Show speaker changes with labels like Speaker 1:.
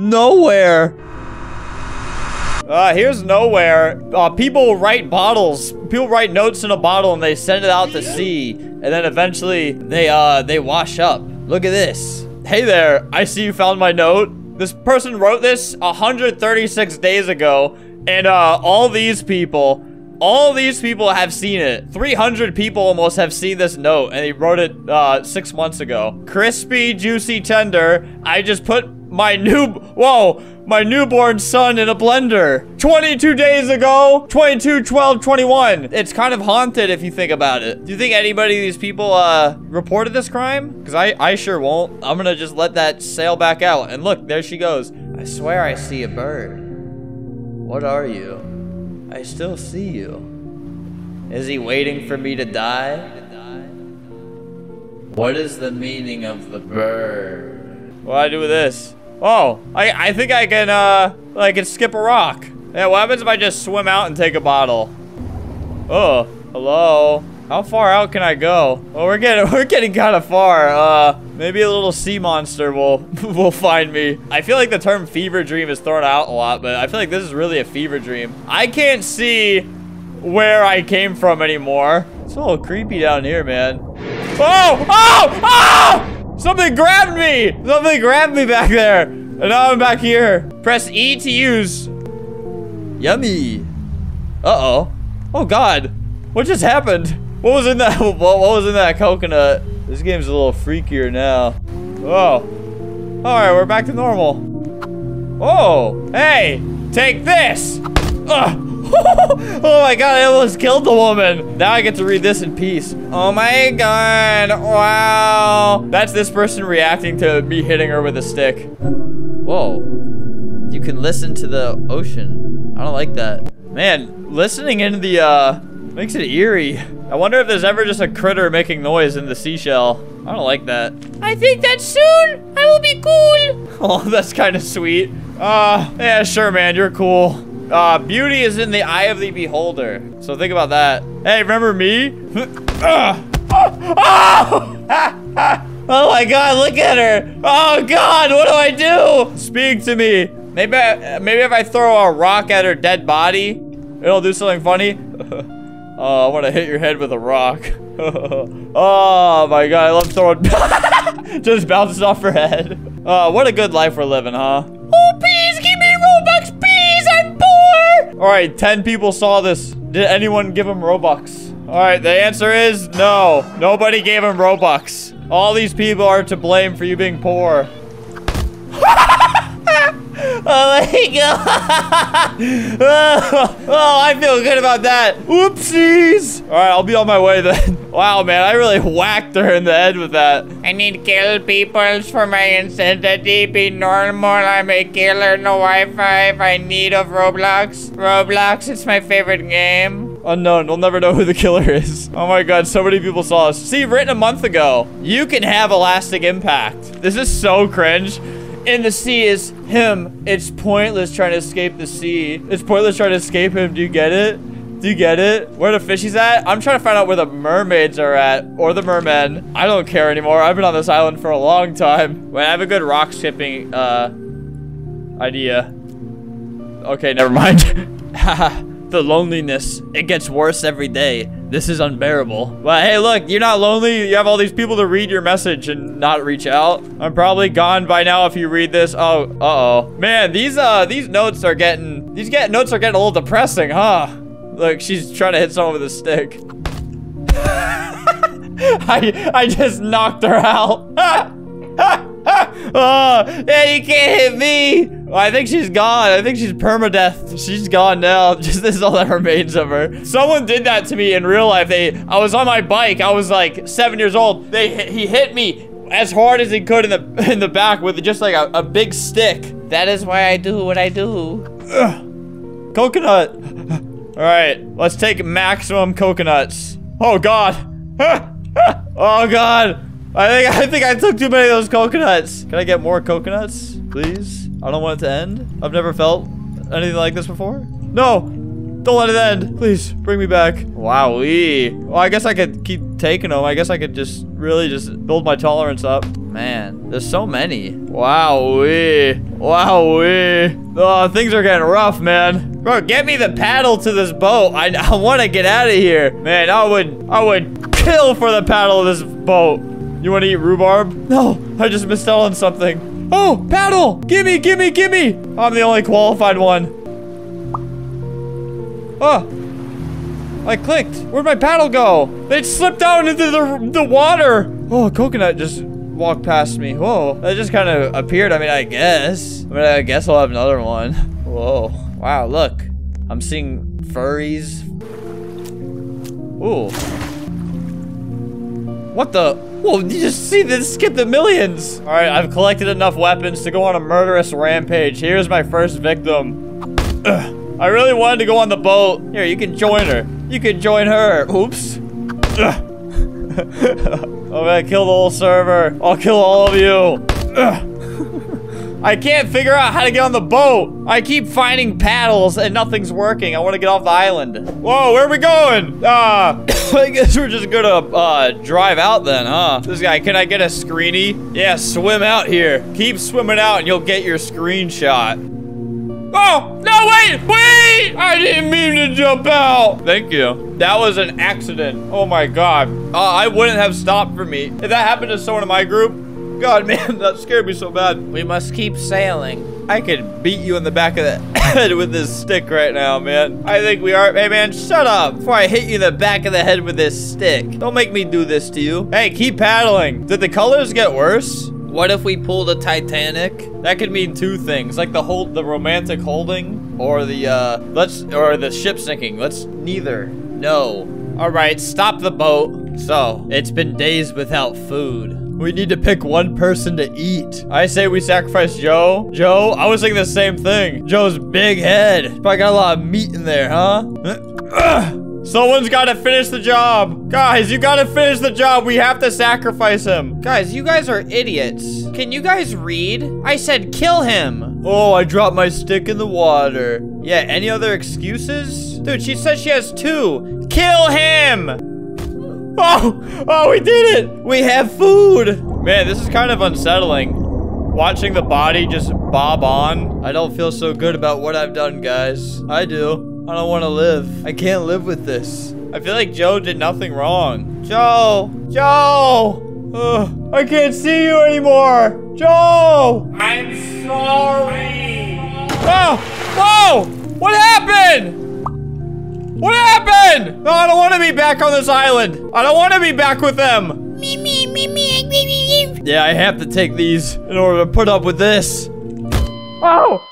Speaker 1: Nowhere. Uh, here's nowhere. Uh, people write bottles. People write notes in a bottle and they send it out to sea. And then eventually they, uh, they wash up. Look at this. Hey there, I see you found my note. This person wrote this 136 days ago. And, uh, all these people, all these people have seen it. 300 people almost have seen this note. And he wrote it, uh, six months ago. Crispy, juicy, tender. I just put my new, whoa, my newborn son in a blender. 22 days ago, 22, 12, 21. It's kind of haunted if you think about it. Do you think anybody of these people, uh, reported this crime? Because I, I sure won't. I'm gonna just let that sail back out. And look, there she goes. I swear I see a bird. What are you? I still see you. Is he waiting for me to die? What is the meaning of the bird? What do I do with this? Oh, I, I think I can, uh, I can skip a rock. Yeah, what happens if I just swim out and take a bottle? Oh, hello? How far out can I go? Well, we're getting, we're getting kind of far. Uh, maybe a little sea monster will, will find me. I feel like the term fever dream is thrown out a lot, but I feel like this is really a fever dream. I can't see where I came from anymore. It's a little creepy down here, man. Oh! Oh! Oh! Something grabbed me! Something grabbed me back there. And now I'm back here. Press E to use. Yummy. Uh-oh. Oh, God. What just happened? What was in that? What, was in that coconut? This game's a little freakier now. Oh. All right, we're back to normal. Oh, hey, take this. Ugh. oh my god, I almost killed the woman. Now I get to read this in peace. Oh my god, wow. That's this person reacting to me hitting her with a stick. Whoa. You can listen to the ocean. I don't like that. Man, listening in the, uh, makes it eerie. I wonder if there's ever just a critter making noise in the seashell. I don't like that.
Speaker 2: I think that soon I will be cool.
Speaker 1: Oh, that's kind of sweet. Uh, yeah, sure, man, you're cool. Uh, beauty is in the eye of the beholder. So think about that. Hey, remember me? oh! oh my god, look at her. Oh god, what do I do? Speak to me. Maybe, I, maybe if I throw a rock at her dead body, it'll do something funny. oh, I want to hit your head with a rock. oh my god, I love throwing... Just bounces off her head. Oh, what a good life we're living, huh?
Speaker 2: Oh, poor!
Speaker 1: Alright, 10 people saw this. Did anyone give him Robux? Alright, the answer is no. Nobody gave him Robux. All these people are to blame for you being poor. Oh my god! Oh, oh, I feel good about that. Whoopsies! All right, I'll be on my way then. wow, man, I really whacked her in the head with that.
Speaker 2: I need kill people for my insanity be normal. I'm a killer, no Wi-Fi. I need of Roblox. Roblox, it's my favorite game.
Speaker 1: Unknown. We'll never know who the killer is. Oh my god, so many people saw us. See, written a month ago. You can have elastic impact. This is so cringe in the sea is him. It's pointless trying to escape the sea. It's pointless trying to escape him. Do you get it? Do you get it? Where the fishies at? I'm trying to find out where the mermaids are at. Or the mermen. I don't care anymore. I've been on this island for a long time. Wait, I have a good rock skipping, uh, idea. Okay, never mind. The loneliness. It gets worse every day. This is unbearable. But hey, look, you're not lonely. You have all these people to read your message and not reach out. I'm probably gone by now if you read this. Oh, uh-oh. Man, these uh these notes are getting these get notes are getting a little depressing, huh? Look, she's trying to hit someone with a stick. I I just knocked her out. oh, yeah, you can't hit me. Oh, I think she's gone. I think she's permadeath. She's gone now. Just this is all that remains of her. Someone did that to me in real life. They, I was on my bike. I was like seven years old. They, he hit me as hard as he could in the in the back with just like a, a big stick.
Speaker 2: That is why I do what I do.
Speaker 1: Ugh. Coconut. All right, let's take maximum coconuts. Oh God. oh God. I think I think I took too many of those coconuts. Can I get more coconuts, please? I don't want it to end. I've never felt anything like this before. No, don't let it end. Please bring me back. Wowee. Well, I guess I could keep taking them. I guess I could just really just build my tolerance up. Man, there's so many. Wow, wee. Wow, wee. Oh, things are getting rough, man. Bro, get me the paddle to this boat. I, I want to get out of here. Man, I would, I would kill for the paddle of this boat. You want to eat rhubarb? No, I just missed out on something. Oh, paddle! Gimme, gimme, gimme! I'm the only qualified one. Oh, I clicked. Where'd my paddle go? It slipped down into the, the water. Oh, a coconut just walked past me. Whoa, that just kind of appeared. I mean, I guess. I mean, I guess I'll have another one. Whoa. Wow, look. I'm seeing furries. Ooh. What the? Whoa, you just see this skip the millions. All right, I've collected enough weapons to go on a murderous rampage. Here's my first victim. Ugh. I really wanted to go on the boat. Here, you can join her. You can join her. Oops. I'm oh, gonna kill the whole server. I'll kill all of you. I can't figure out how to get on the boat. I keep finding paddles and nothing's working. I want to get off the island. Whoa, where are we going? Uh, I guess we're just gonna uh, drive out then, huh? This guy, can I get a screeny? Yeah, swim out here. Keep swimming out and you'll get your screenshot. Oh, no, wait, wait! I didn't mean to jump out. Thank you. That was an accident. Oh my God. Uh, I wouldn't have stopped for me. If that happened to someone in my group, God, man, that scared me so bad.
Speaker 2: We must keep sailing.
Speaker 1: I could beat you in the back of the head with this stick right now, man. I think we are. Hey, man, shut up before I hit you in the back of the head with this stick. Don't make me do this to you. Hey, keep paddling. Did the colors get worse? What if we pulled a Titanic? That could mean two things, like the whole the romantic holding or the uh let's or the ship sinking. Let's neither. No. All right, stop the boat. So, it's been days without food. We need to pick one person to eat. I say we sacrifice Joe. Joe, I was thinking the same thing. Joe's big head. Probably got a lot of meat in there, huh? Someone's gotta finish the job. Guys, you gotta finish the job. We have to sacrifice him.
Speaker 2: Guys, you guys are idiots. Can you guys read? I said kill him.
Speaker 1: Oh, I dropped my stick in the water. Yeah, any other excuses? Dude, she says she has two. Kill him! Oh, oh, we did it! We have food! Man, this is kind of unsettling. Watching the body just bob on. I don't feel so good about what I've done, guys. I do. I don't want to live. I can't live with this. I feel like Joe did nothing wrong. Joe! Joe! Ugh, I can't see you anymore! Joe!
Speaker 2: I'm sorry.
Speaker 1: Oh! Whoa! What happened? What happened? No, I don't want to be back on this island. I don't want to be back with them. Yeah, I have to take these in order to put up with this. Oh!